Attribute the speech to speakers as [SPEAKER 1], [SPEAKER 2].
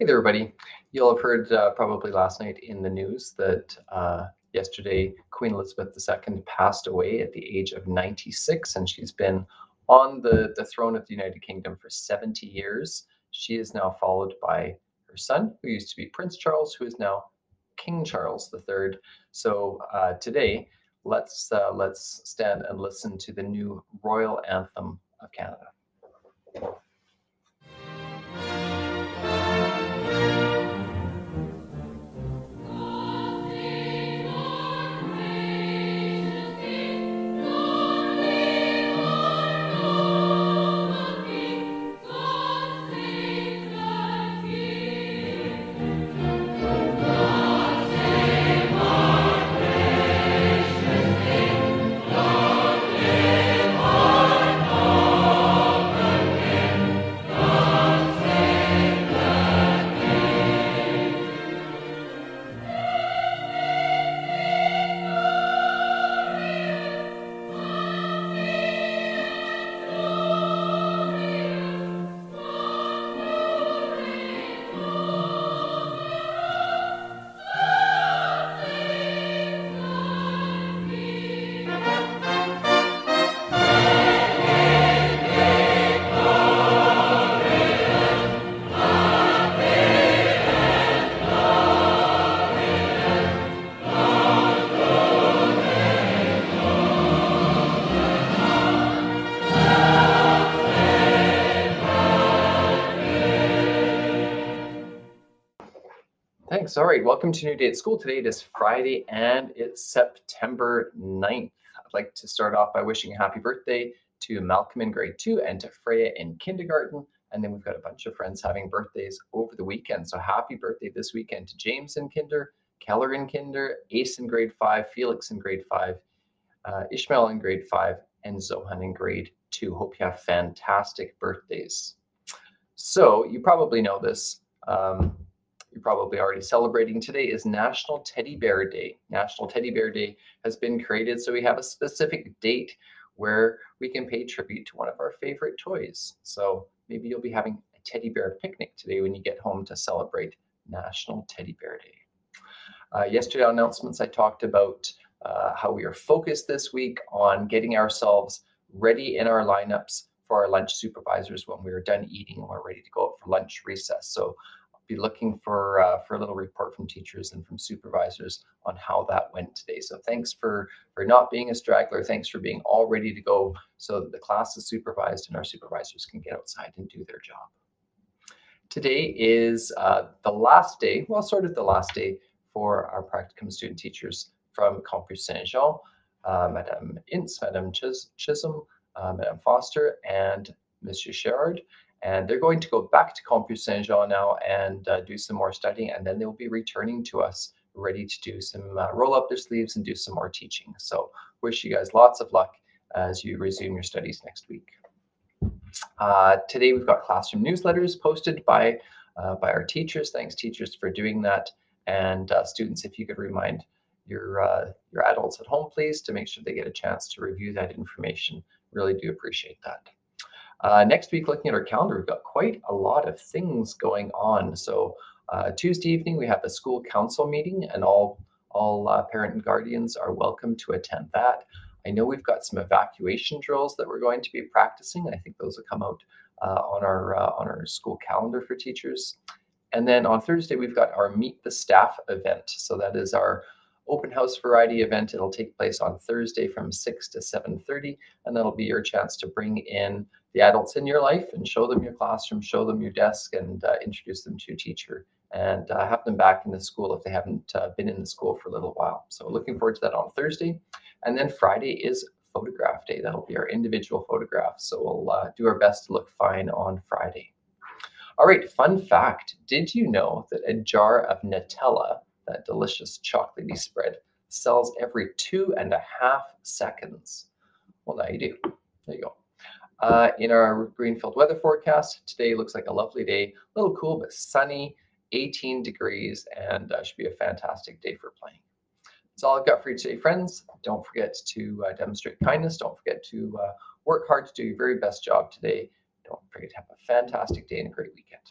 [SPEAKER 1] Hey there, everybody. You'll have heard uh, probably last night in the news that uh, yesterday Queen Elizabeth II passed away at the age of 96, and she's been on the, the throne of the United Kingdom for 70 years. She is now followed by her son, who used to be Prince Charles, who is now King Charles III. So uh, today, let's uh, let's stand and listen to the new royal anthem of Canada. Thanks. All right. Welcome to New Day at School. Today it is Friday and it's September 9th. I'd like to start off by wishing a happy birthday to Malcolm in grade two and to Freya in kindergarten. And then we've got a bunch of friends having birthdays over the weekend. So happy birthday this weekend to James in kinder, Keller in kinder, Ace in grade five, Felix in grade five, uh, Ishmael in grade five, and Zohan in grade two. Hope you have fantastic birthdays. So you probably know this. Um, you're probably already celebrating today is National Teddy Bear Day. National Teddy Bear Day has been created so we have a specific date where we can pay tribute to one of our favorite toys. So maybe you'll be having a teddy bear picnic today when you get home to celebrate National Teddy Bear Day. Uh, yesterday on announcements, I talked about uh, how we are focused this week on getting ourselves ready in our lineups for our lunch supervisors when we are done eating and we're ready to go out for lunch recess. So be looking for uh, for a little report from teachers and from supervisors on how that went today. So thanks for for not being a straggler. Thanks for being all ready to go so that the class is supervised and our supervisors can get outside and do their job. Today is uh, the last day, well, sort of the last day for our practicum student teachers from Campus Saint-Jean, uh, Madame Ince, Madame Chis Chisholm, uh, Madame Foster, and Monsieur Sherrard and they're going to go back to Campus Saint-Jean now and uh, do some more studying, and then they'll be returning to us ready to do some uh, roll up their sleeves and do some more teaching. So wish you guys lots of luck as you resume your studies next week. Uh, today we've got classroom newsletters posted by uh, by our teachers. Thanks teachers for doing that. And uh, students, if you could remind your uh, your adults at home, please, to make sure they get a chance to review that information. Really do appreciate that. Uh, next week, looking at our calendar, we've got quite a lot of things going on. So uh, Tuesday evening, we have a school council meeting and all, all uh, parent and guardians are welcome to attend that. I know we've got some evacuation drills that we're going to be practicing. I think those will come out uh, on, our, uh, on our school calendar for teachers. And then on Thursday, we've got our Meet the Staff event. So that is our open house variety event. It'll take place on Thursday from 6 to 7.30, and that'll be your chance to bring in the adults in your life and show them your classroom, show them your desk, and uh, introduce them to your teacher and uh, have them back in the school if they haven't uh, been in the school for a little while. So looking forward to that on Thursday. And then Friday is photograph day. That'll be our individual photographs. So we'll uh, do our best to look fine on Friday. All right, fun fact. Did you know that a jar of Nutella, that delicious chocolatey spread, sells every two and a half seconds? Well, now you do. There you go. Uh, in our Greenfield weather forecast, today looks like a lovely day, a little cool but sunny, 18 degrees, and uh, should be a fantastic day for playing. That's all I've got for you today, friends. Don't forget to uh, demonstrate kindness. Don't forget to uh, work hard to do your very best job today. Don't forget to have a fantastic day and a great weekend.